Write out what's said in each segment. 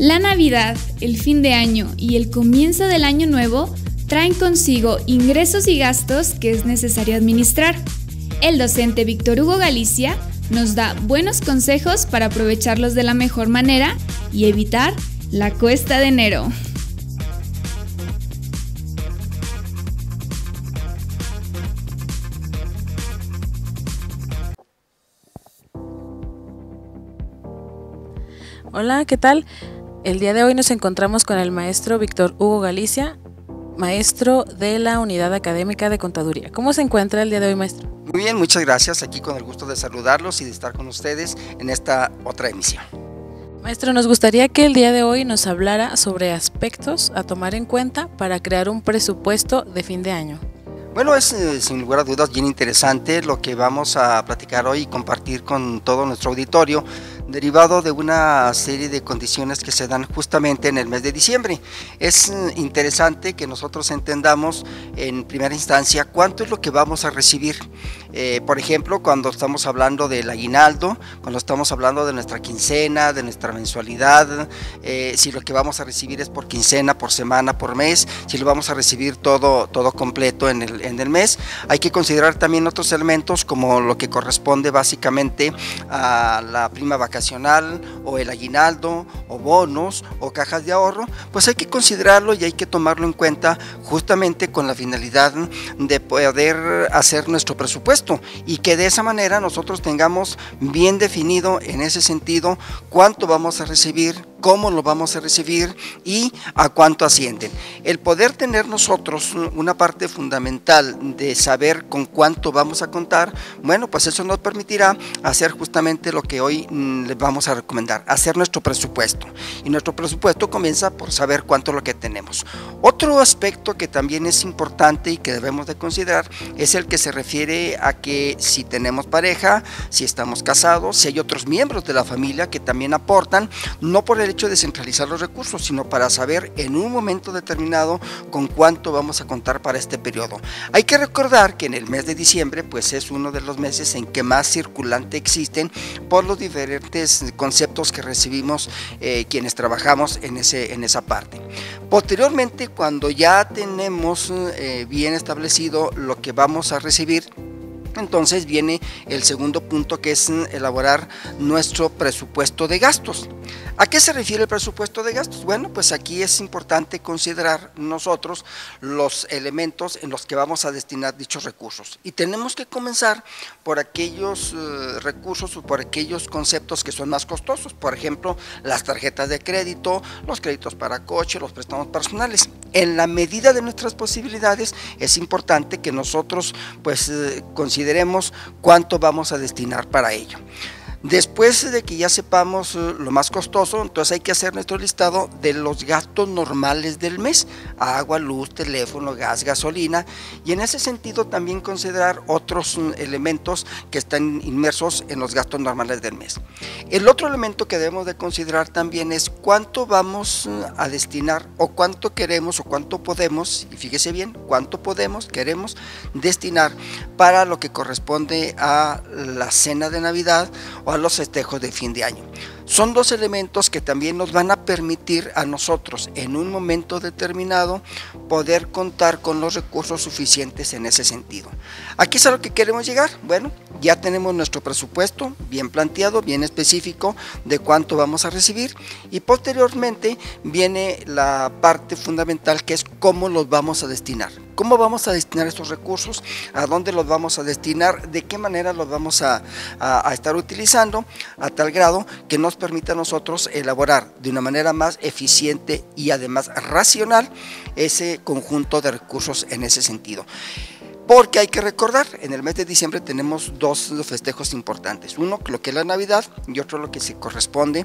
La Navidad, el fin de año y el comienzo del año nuevo traen consigo ingresos y gastos que es necesario administrar. El docente Víctor Hugo Galicia nos da buenos consejos para aprovecharlos de la mejor manera y evitar la cuesta de enero. Hola, ¿qué tal? El día de hoy nos encontramos con el maestro Víctor Hugo Galicia, maestro de la Unidad Académica de Contaduría. ¿Cómo se encuentra el día de hoy, maestro? Muy bien, muchas gracias. Aquí con el gusto de saludarlos y de estar con ustedes en esta otra emisión. Maestro, nos gustaría que el día de hoy nos hablara sobre aspectos a tomar en cuenta para crear un presupuesto de fin de año. Bueno, es eh, sin lugar a dudas bien interesante lo que vamos a platicar hoy y compartir con todo nuestro auditorio derivado de una serie de condiciones que se dan justamente en el mes de diciembre. Es interesante que nosotros entendamos en primera instancia cuánto es lo que vamos a recibir. Eh, por ejemplo, cuando estamos hablando del aguinaldo, cuando estamos hablando de nuestra quincena, de nuestra mensualidad, eh, si lo que vamos a recibir es por quincena, por semana, por mes, si lo vamos a recibir todo, todo completo en el, en el mes. Hay que considerar también otros elementos como lo que corresponde básicamente a la prima vacacional o el aguinaldo o bonos o cajas de ahorro, pues hay que considerarlo y hay que tomarlo en cuenta justamente con la finalidad de poder hacer nuestro presupuesto y que de esa manera nosotros tengamos bien definido en ese sentido cuánto vamos a recibir, cómo lo vamos a recibir y a cuánto ascienden. El poder tener nosotros una parte fundamental de saber con cuánto vamos a contar, bueno, pues eso nos permitirá hacer justamente lo que hoy mm, les vamos a recomendar, hacer nuestro presupuesto. Y nuestro presupuesto comienza por saber cuánto es lo que tenemos. Otro aspecto que también es importante y que debemos de considerar es el que se refiere a que si tenemos pareja, si estamos casados, si hay otros miembros de la familia que también aportan, no por el hecho de centralizar los recursos, sino para saber en un momento determinado con cuánto vamos a contar para este periodo. Hay que recordar que en el mes de diciembre, pues es uno de los meses en que más circulante existen por los diferentes conceptos que recibimos eh, quienes trabajamos en, ese, en esa parte. Posteriormente, cuando ya tenemos eh, bien establecido lo que vamos a recibir, entonces viene el segundo punto que es elaborar nuestro presupuesto de gastos. ¿A qué se refiere el presupuesto de gastos? Bueno, pues aquí es importante considerar nosotros los elementos en los que vamos a destinar dichos recursos. Y tenemos que comenzar por aquellos eh, recursos o por aquellos conceptos que son más costosos. Por ejemplo, las tarjetas de crédito, los créditos para coche, los préstamos personales. En la medida de nuestras posibilidades es importante que nosotros pues eh, consideremos cuánto vamos a destinar para ello. Después de que ya sepamos eh, lo más costoso, entonces hay que hacer nuestro listado de los gastos normales del mes, agua, luz, teléfono, gas, gasolina, y en ese sentido también considerar otros mm, elementos que están inmersos en los gastos normales del mes. El otro elemento que debemos de considerar también es cuánto vamos mm, a destinar o cuánto queremos o cuánto podemos, y fíjese bien, cuánto podemos, queremos destinar para lo que corresponde a la cena de Navidad a los festejos de fin de año. Son dos elementos que también nos van a permitir a nosotros en un momento determinado poder contar con los recursos suficientes en ese sentido. Aquí es a lo que queremos llegar. Bueno, ya tenemos nuestro presupuesto bien planteado, bien específico de cuánto vamos a recibir y posteriormente viene la parte fundamental que es cómo los vamos a destinar. ¿Cómo vamos a destinar estos recursos? ¿A dónde los vamos a destinar? ¿De qué manera los vamos a, estar utilizando? A tal grado que nos permite a nosotros elaborar de una manera más eficiente y además racional ese conjunto de recursos en ese sentido. Porque hay que recordar, en el mes de diciembre tenemos dos festejos importantes. Uno, lo que es la Navidad y otro, lo que se corresponde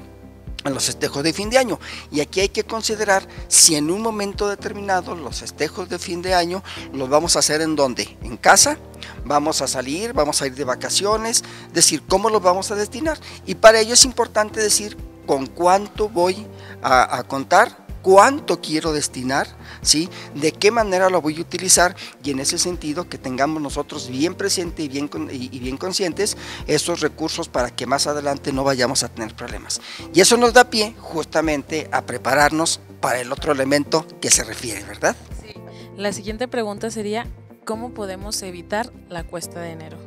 a los festejos de fin de año. Y aquí hay que considerar si en un momento determinado los festejos de fin de año los vamos a hacer en dónde? En casa, vamos a salir, vamos a ir de vacaciones, decir cómo los vamos a destinar. Y para ello es importante decir con cuánto voy a, contar cuánto quiero destinar, ¿sí? De qué manera lo voy a utilizar y en ese sentido que tengamos nosotros bien presente y bien, y bien conscientes esos recursos para que más adelante no vayamos a tener problemas. Y eso nos da pie justamente a prepararnos para el otro elemento que se refiere, ¿verdad? Sí. La siguiente pregunta sería, ¿cómo podemos evitar la cuesta de enero?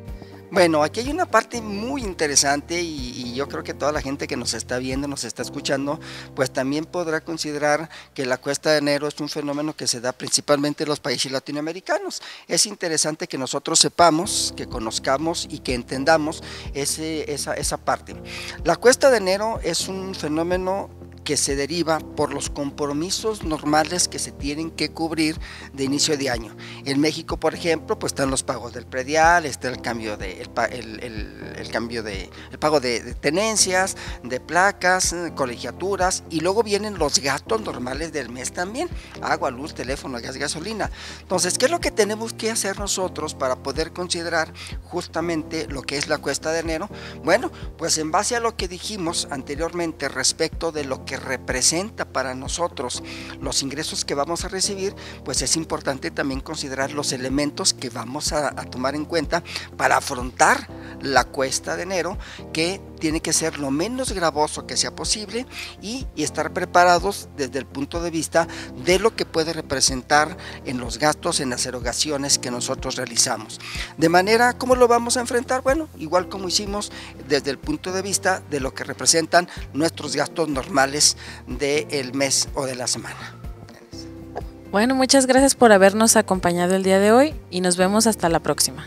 Bueno, aquí hay una parte muy interesante y, yo creo que toda la gente que nos está viendo, nos está escuchando, pues también podrá considerar que la cuesta de enero es un fenómeno que se da principalmente en los países latinoamericanos. Es interesante que nosotros sepamos, que conozcamos y que entendamos ese, esa, esa parte. La cuesta de enero es un fenómeno que se deriva por los compromisos normales que se tienen que cubrir de inicio de año. En México, por ejemplo, pues están los pagos del predial, está el cambio de el, cambio de el pago de, tenencias, de placas, colegiaturas y luego vienen los gastos normales del mes también, agua, luz, teléfono, gas, gasolina. Entonces, ¿qué es lo que tenemos que hacer nosotros para poder considerar justamente lo que es la cuesta de enero? Bueno, pues en base a lo que dijimos anteriormente respecto de lo que representa para nosotros los ingresos que vamos a recibir, pues es importante también considerar los elementos que vamos a, tomar en cuenta para afrontar la cuesta de enero, que tiene que ser lo menos gravoso que sea posible y, estar preparados desde el punto de vista de lo que puede representar en los gastos, en las erogaciones que nosotros realizamos. De manera, ¿cómo lo vamos a enfrentar? Bueno, igual como hicimos desde el punto de vista de lo que representan nuestros gastos normales del mes o de la semana. Bueno, muchas gracias por habernos acompañado el día de hoy y nos vemos hasta la próxima.